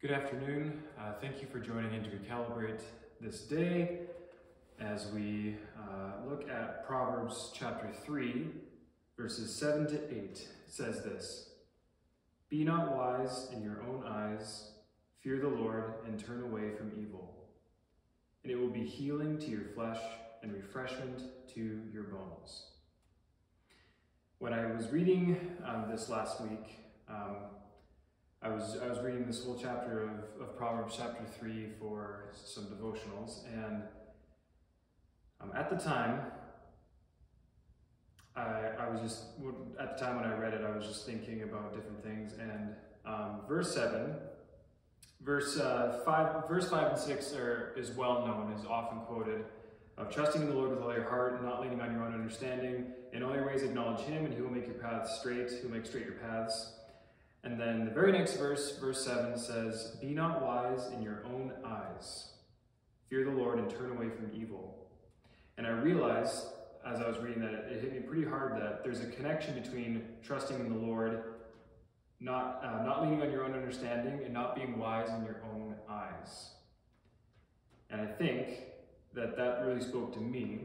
Good afternoon. Uh, thank you for joining in to recalibrate this day as we uh, look at Proverbs chapter 3, verses 7 to 8. It says this Be not wise in your own eyes, fear the Lord, and turn away from evil. And it will be healing to your flesh and refreshment to your bones. When I was reading um, this last week, um, I was I was reading this whole chapter of, of Proverbs chapter three for some devotionals, and um, at the time, I, I was just at the time when I read it, I was just thinking about different things, and um, verse seven, verse uh, five, verse five and six are is well known, is often quoted. Of trusting in the Lord with all your heart, and not leaning on your own understanding. In all your ways acknowledge Him, and He will make your paths straight. He will make straight your paths. And then the very next verse, verse 7, says, Be not wise in your own eyes. Fear the Lord and turn away from evil. And I realized as I was reading that, it hit me pretty hard that there's a connection between trusting in the Lord, not, uh, not leaning on your own understanding, and not being wise in your own eyes. And I think that that really spoke to me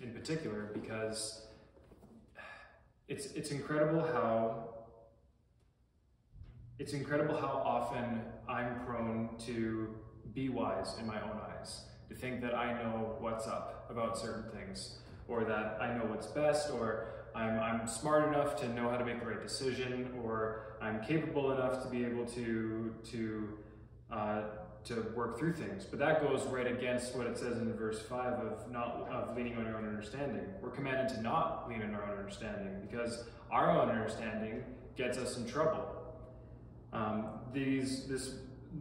in particular because it's, it's incredible how it's incredible how often I'm prone to be wise in my own eyes, to think that I know what's up about certain things, or that I know what's best, or I'm, I'm smart enough to know how to make the right decision, or I'm capable enough to be able to, to, uh, to work through things. But that goes right against what it says in verse 5 of not of leaning on your own understanding. We're commanded to not lean on our own understanding because our own understanding gets us in trouble. Um, these, this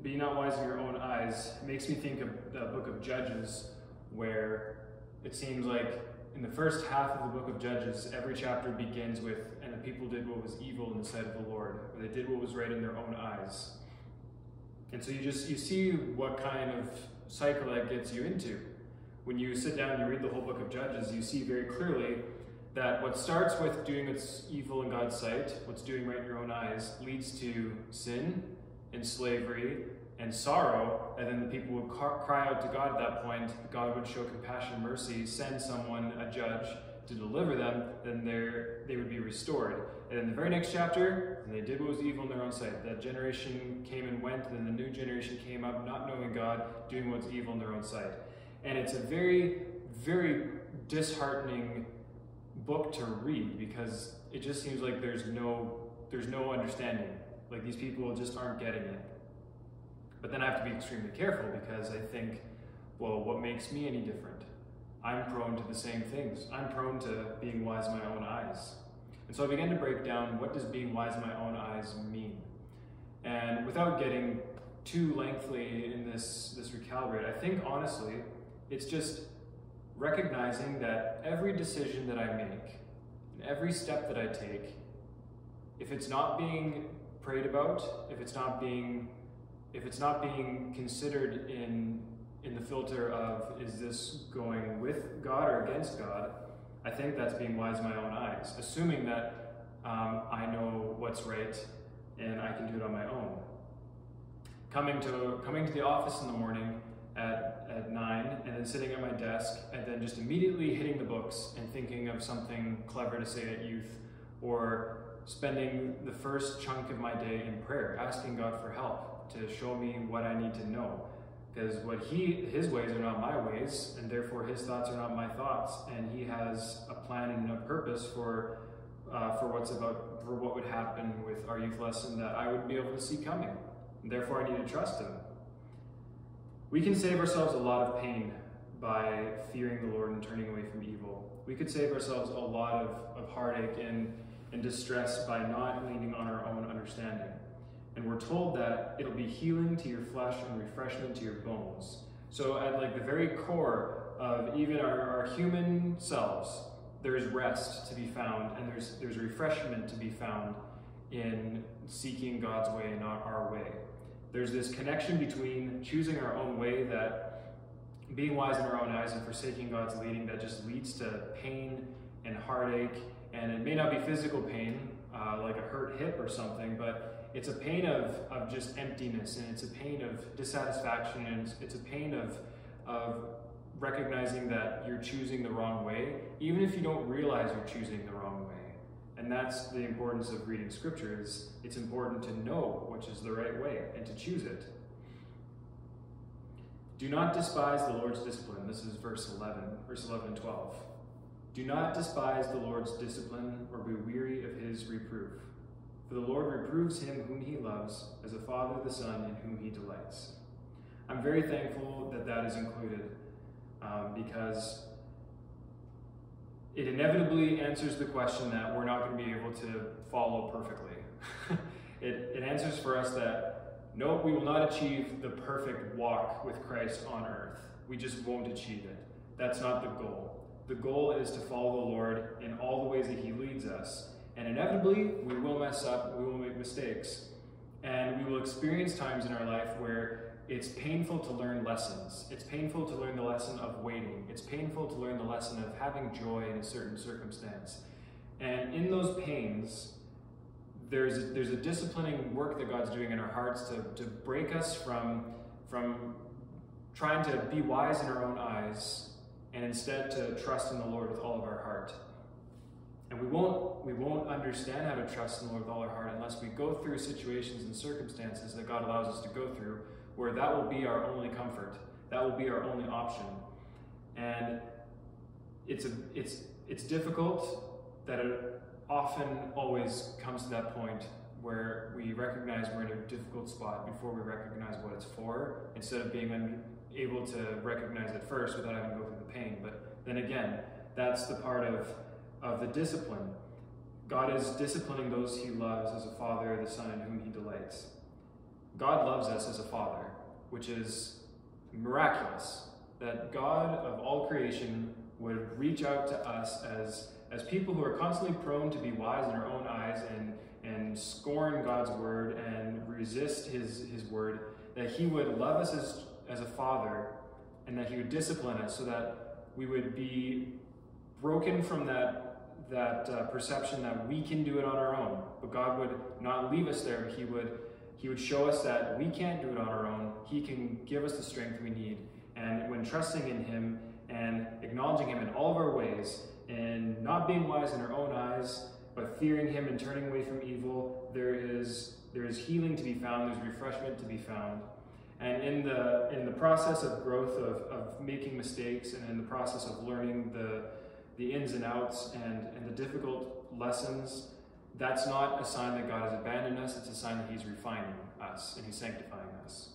be not wise in your own eyes makes me think of the book of Judges, where it seems like in the first half of the book of Judges, every chapter begins with, and the people did what was evil in the sight of the Lord, or they did what was right in their own eyes. And so you just you see what kind of cycle that gets you into. When you sit down and you read the whole book of Judges, you see very clearly that what starts with doing what's evil in God's sight, what's doing right in your own eyes, leads to sin and slavery and sorrow, and then the people would cry out to God at that point. God would show compassion mercy, send someone, a judge, to deliver them, then they would be restored. And in the very next chapter, they did what was evil in their own sight. That generation came and went, and then the new generation came up, not knowing God, doing what's evil in their own sight. And it's a very, very disheartening book to read because it just seems like there's no there's no understanding. Like these people just aren't getting it. But then I have to be extremely careful because I think, well, what makes me any different? I'm prone to the same things. I'm prone to being wise in my own eyes. And so I began to break down what does being wise in my own eyes mean? And without getting too lengthy in this, this recalibrate, I think honestly, it's just recognizing that every decision that I make and every step that I take, if it's not being prayed about, if it's not being if it's not being considered in in the filter of is this going with God or against God, I think that's being wise in my own eyes, assuming that um, I know what's right and I can do it on my own. Coming to coming to the office in the morning at, at then sitting at my desk and then just immediately hitting the books and thinking of something clever to say at youth or spending the first chunk of my day in prayer, asking God for help to show me what I need to know. Because what he his ways are not my ways, and therefore his thoughts are not my thoughts, and he has a plan and a purpose for uh, for what's about for what would happen with our youth lesson that I would be able to see coming. And therefore I need to trust him. We can save ourselves a lot of pain by fearing the Lord and turning away from evil. We could save ourselves a lot of, of heartache and, and distress by not leaning on our own understanding. And we're told that it'll be healing to your flesh and refreshment to your bones. So at like the very core of even our, our human selves, there's rest to be found and there's there's refreshment to be found in seeking God's way and not our way. There's this connection between choosing our own way that being wise in our own eyes and forsaking God's leading that just leads to pain and heartache. And it may not be physical pain, uh, like a hurt hip or something, but it's a pain of, of just emptiness and it's a pain of dissatisfaction and it's, a pain of, of recognizing that you're choosing the wrong way, even if you don't realize you're choosing the wrong way. And that's the importance of reading scripture is it's important to know which is the right way and to choose it. Do not despise the Lord's discipline. This is verse 11, verse 11 and 12. Do not despise the Lord's discipline or be weary of his reproof. For the Lord reproves him whom he loves, as a father the son in whom he delights. I'm very thankful that that is included um, because it inevitably answers the question that we're not going to be able to follow perfectly. it, it answers for us that no, we will not achieve the perfect walk with Christ on earth. We just won't achieve it. That's not the goal. The goal is to follow the Lord in all the ways that He leads us. And inevitably, we will mess up, we will make mistakes. And we will experience times in our life where it's painful to learn lessons. It's painful to learn the lesson of waiting. It's painful to learn the lesson of having joy in a certain circumstance. And in those pains, there's a, there's a disciplining work that God's doing in our hearts to, to break us from, from trying to be wise in our own eyes and instead to trust in the Lord with all of our heart. And we won't, we won't understand how to trust in the Lord with all our heart unless we go through situations and circumstances that God allows us to go through where that will be our only comfort. That will be our only option. And it's, a, it's, it's difficult that it often always comes to that point where we recognize we're in a difficult spot before we recognize what it's for, instead of being able to recognize it first without having to go through the pain. But then again, that's the part of, of the discipline. God is disciplining those he loves as a father, the son in whom he delights. God loves us as a father, which is miraculous. That God of all creation would reach out to us as, as people who are constantly prone to be wise in our own eyes and, and scorn God's word and resist his, his word, that he would love us as as a father and that he would discipline us so that we would be broken from that that uh, perception that we can do it on our own. But god would not leave us there. He would he would show us that we can't do it on our own. He can give us the strength we need. And when trusting in him and acknowledging him in all of our ways and not being wise in our own eyes but fearing him and turning away from evil there is there is healing to be found there's refreshment to be found and in the, in the process of growth of, of making mistakes and in the process of learning the, the ins and outs and, and the difficult lessons, that's not a sign that God has abandoned us, it's a sign that He's refining us and He's sanctifying us.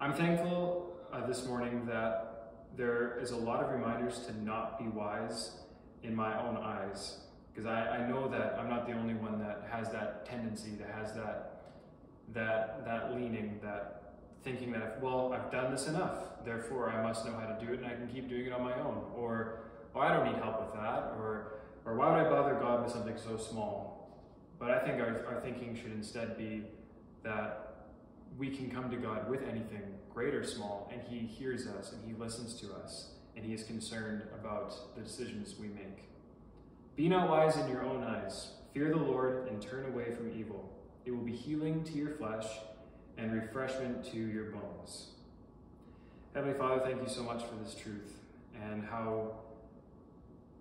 I'm thankful uh, this morning that there is a lot of reminders to not be wise in my own eyes, because I, I know that I'm not the only one that has that tendency, that has that, that, that leaning, that thinking that, if, well, I've done this enough, therefore I must know how to do it and I can keep doing it on my own. Or, well, I don't need help with that. Or, or why would I bother God with something so small? But I think our, our thinking should instead be that we can come to God with anything, great or small, and He hears us and He listens to us and He is concerned about the decisions we make. Be not wise in your own eyes. Fear the Lord and turn away from evil. It will be healing to your flesh and refreshment to your bones. Heavenly Father, thank you so much for this truth and how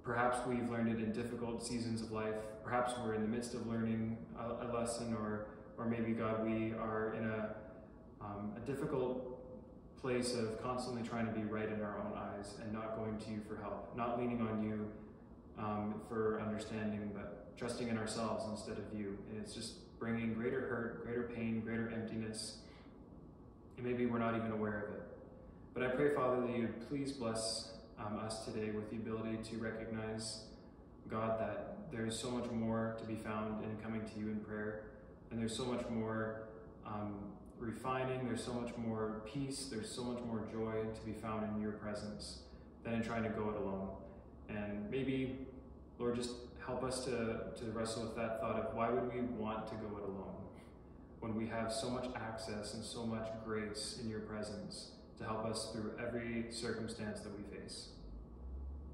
perhaps we've learned it in difficult seasons of life. Perhaps we're in the midst of learning a, a lesson, or, or maybe, God, we are in a, um, a difficult place of constantly trying to be right in our own eyes and not going to you for help, not leaning on you um, for understanding, but trusting in ourselves instead of you. And it's just bringing greater hurt, greater pain, greater emptiness. And maybe we're not even aware of it. But I pray, Father, that you please bless um, us today with the ability to recognize, God, that there's so much more to be found in coming to you in prayer. And there's so much more um, refining, there's so much more peace, there's so much more joy to be found in your presence than in trying to go it alone. And maybe, Lord, just help us to, to wrestle with that thought of why would we want to go it alone when we have so much access and so much grace in your presence to help us through every circumstance that we face.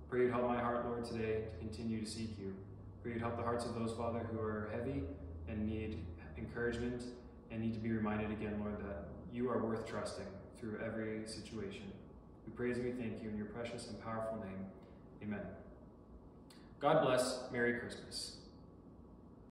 Pray you'd help my heart, Lord, today to continue to seek you. Pray you'd help the hearts of those, Father, who are heavy and need encouragement, and need to be reminded again, Lord, that you are worth trusting through every situation. We praise and we thank you in your precious and powerful name. Amen. God bless. Merry Christmas.